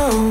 Oh.